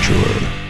True.